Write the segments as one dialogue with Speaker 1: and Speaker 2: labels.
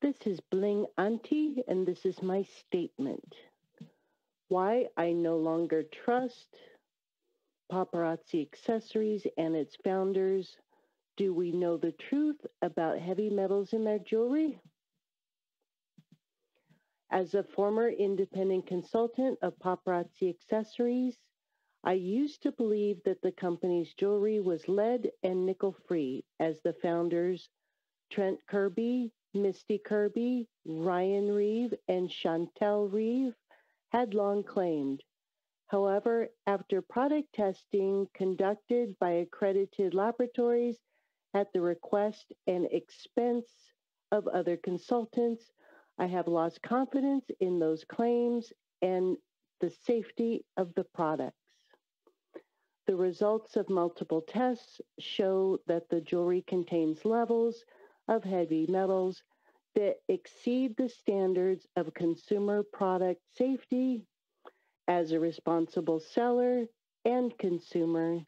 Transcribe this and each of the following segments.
Speaker 1: This is Bling Auntie, and this is my statement. Why I no longer trust Paparazzi Accessories and its founders. Do we know the truth about heavy metals in their jewelry? As a former independent consultant of Paparazzi Accessories, I used to believe that the company's jewelry was lead and nickel free, as the founders, Trent Kirby, Misty Kirby, Ryan Reeve, and Chantel Reeve had long claimed. However, after product testing conducted by accredited laboratories at the request and expense of other consultants, I have lost confidence in those claims and the safety of the products. The results of multiple tests show that the jewelry contains levels of heavy metals that exceed the standards of consumer product safety. As a responsible seller and consumer,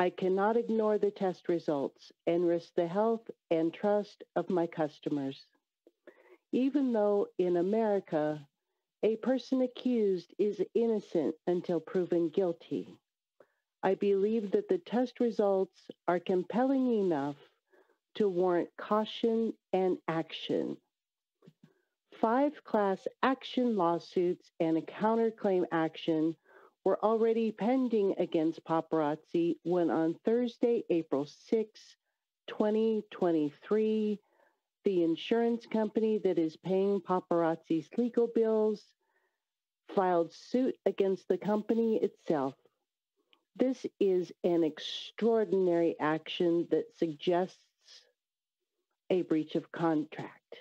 Speaker 1: I cannot ignore the test results and risk the health and trust of my customers. Even though in America, a person accused is innocent until proven guilty. I believe that the test results are compelling enough to warrant caution and action. Five class action lawsuits and a counterclaim action were already pending against paparazzi when on Thursday, April 6, 2023, the insurance company that is paying paparazzi's legal bills filed suit against the company itself. This is an extraordinary action that suggests a breach of contract.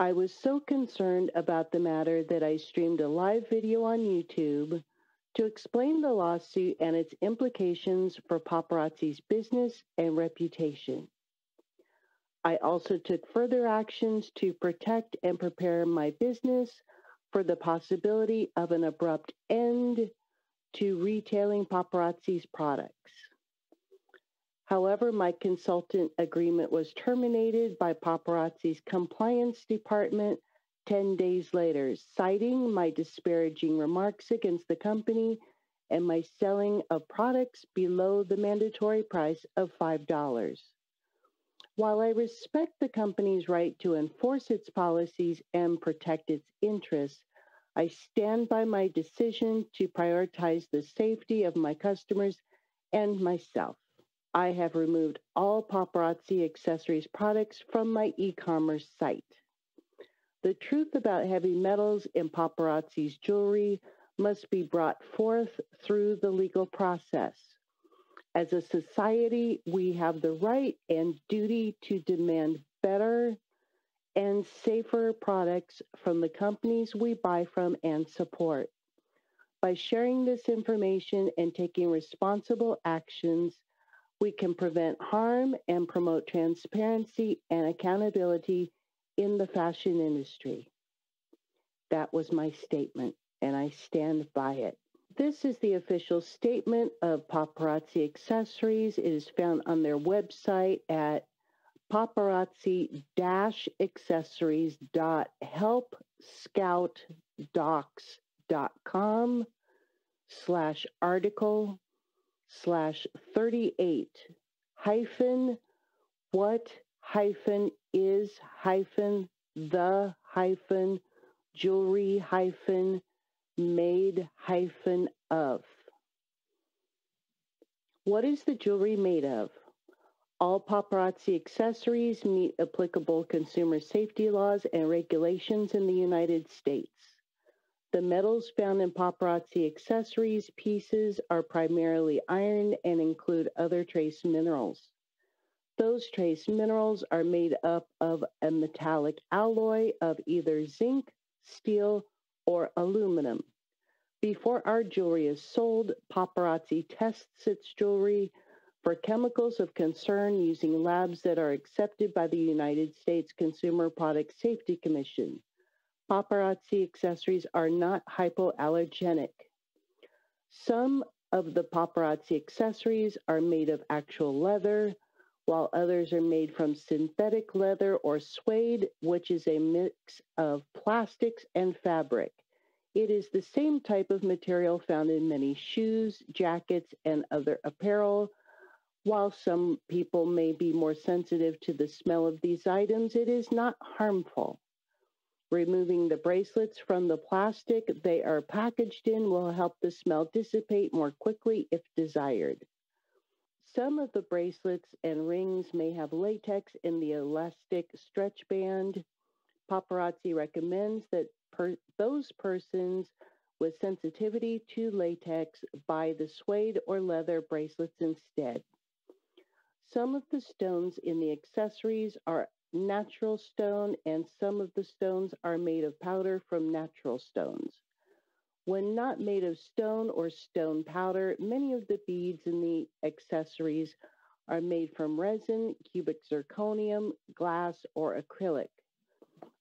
Speaker 1: I was so concerned about the matter that I streamed a live video on YouTube to explain the lawsuit and its implications for paparazzi's business and reputation. I also took further actions to protect and prepare my business for the possibility of an abrupt end to retailing paparazzi's products. However, my consultant agreement was terminated by paparazzi's compliance department 10 days later, citing my disparaging remarks against the company and my selling of products below the mandatory price of $5. While I respect the company's right to enforce its policies and protect its interests, I stand by my decision to prioritize the safety of my customers and myself. I have removed all paparazzi accessories products from my e commerce site. The truth about heavy metals in paparazzi's jewelry must be brought forth through the legal process. As a society, we have the right and duty to demand better and safer products from the companies we buy from and support. By sharing this information and taking responsible actions, we can prevent harm and promote transparency and accountability in the fashion industry. That was my statement, and I stand by it. This is the official statement of Paparazzi Accessories. It is found on their website at paparazzi-accessories.helpscoutdocs.com slash article slash 38 hyphen what hyphen is hyphen the hyphen jewelry hyphen made hyphen of. What is the jewelry made of? All paparazzi accessories meet applicable consumer safety laws and regulations in the United States. The metals found in paparazzi accessories pieces are primarily iron and include other trace minerals. Those trace minerals are made up of a metallic alloy of either zinc, steel, or aluminum. Before our jewelry is sold, paparazzi tests its jewelry for chemicals of concern using labs that are accepted by the United States Consumer Product Safety Commission paparazzi accessories are not hypoallergenic. Some of the paparazzi accessories are made of actual leather, while others are made from synthetic leather or suede, which is a mix of plastics and fabric. It is the same type of material found in many shoes, jackets, and other apparel. While some people may be more sensitive to the smell of these items, it is not harmful. Removing the bracelets from the plastic they are packaged in will help the smell dissipate more quickly if desired. Some of the bracelets and rings may have latex in the elastic stretch band. Paparazzi recommends that per- those persons with sensitivity to latex buy the suede or leather bracelets instead. Some of the stones in the accessories are natural stone, and some of the stones are made of powder from natural stones. When not made of stone or stone powder, many of the beads in the accessories are made from resin, cubic zirconium, glass, or acrylic.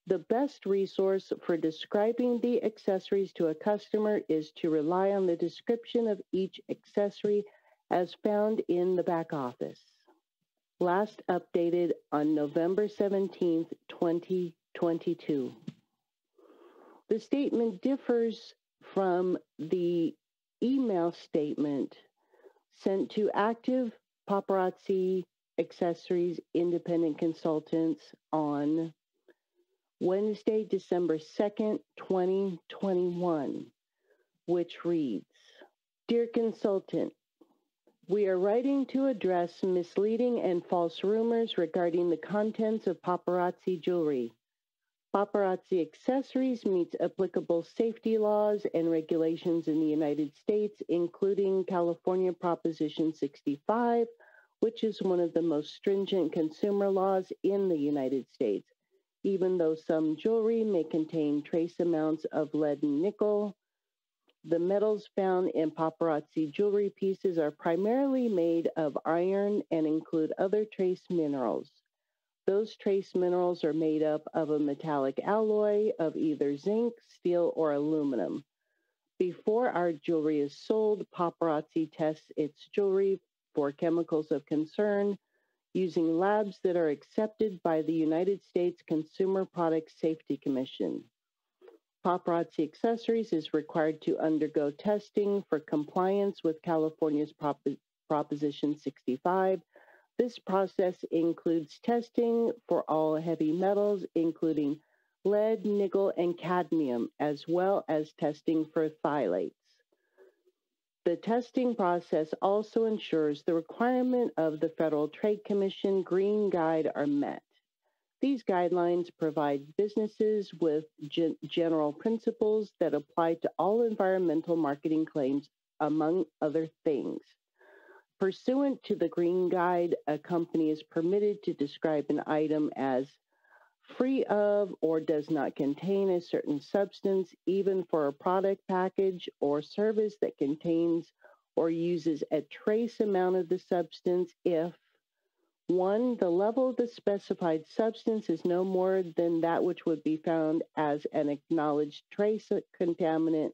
Speaker 1: The best resource for describing the accessories to a customer is to rely on the description of each accessory as found in the back office last updated on November 17, 2022. The statement differs from the email statement sent to active paparazzi accessories independent consultants on Wednesday, December 2nd, 2021, which reads Dear consultant, we are writing to address misleading and false rumors regarding the contents of paparazzi jewelry. Paparazzi accessories meets applicable safety laws and regulations in the United States, including California Proposition 65, which is one of the most stringent consumer laws in the United States. Even though some jewelry may contain trace amounts of lead and nickel, the metals found in paparazzi jewelry pieces are primarily made of iron and include other trace minerals. Those trace minerals are made up of a metallic alloy of either zinc, steel, or aluminum. Before our jewelry is sold, paparazzi tests its jewelry for chemicals of concern using labs that are accepted by the United States Consumer Product Safety Commission. Paparazzi Accessories is required to undergo testing for compliance with California's Prop- Proposition 65. This process includes testing for all heavy metals, including lead, nickel, and cadmium, as well as testing for phthalates. The testing process also ensures the requirement of the Federal Trade Commission Green Guide are met. These guidelines provide businesses with gen- general principles that apply to all environmental marketing claims, among other things. Pursuant to the Green Guide, a company is permitted to describe an item as free of or does not contain a certain substance, even for a product package or service that contains or uses a trace amount of the substance if one, the level of the specified substance is no more than that which would be found as an acknowledged trace contaminant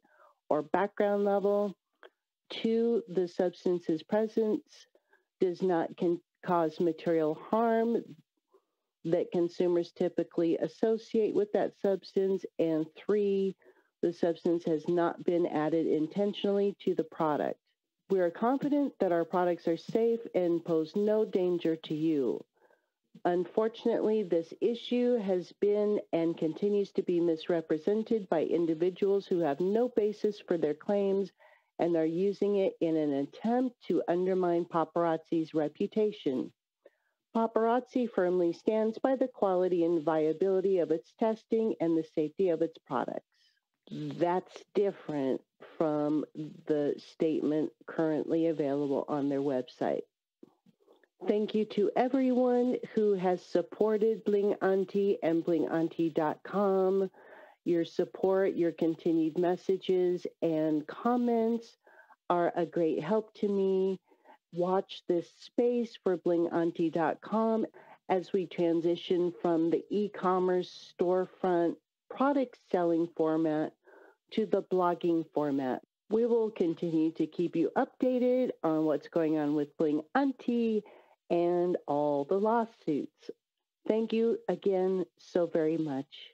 Speaker 1: or background level. Two, the substance's presence does not cause material harm that consumers typically associate with that substance. And three, the substance has not been added intentionally to the product. We are confident that our products are safe and pose no danger to you. Unfortunately, this issue has been and continues to be misrepresented by individuals who have no basis for their claims and are using it in an attempt to undermine paparazzi's reputation. Paparazzi firmly stands by the quality and viability of its testing and the safety of its products. That's different from the statement currently available on their website. Thank you to everyone who has supported Bling Auntie and blingauntie.com. Your support, your continued messages, and comments are a great help to me. Watch this space for blingauntie.com as we transition from the e commerce storefront product selling format to the blogging format. We will continue to keep you updated on what's going on with Bling Auntie and all the lawsuits. Thank you again so very much.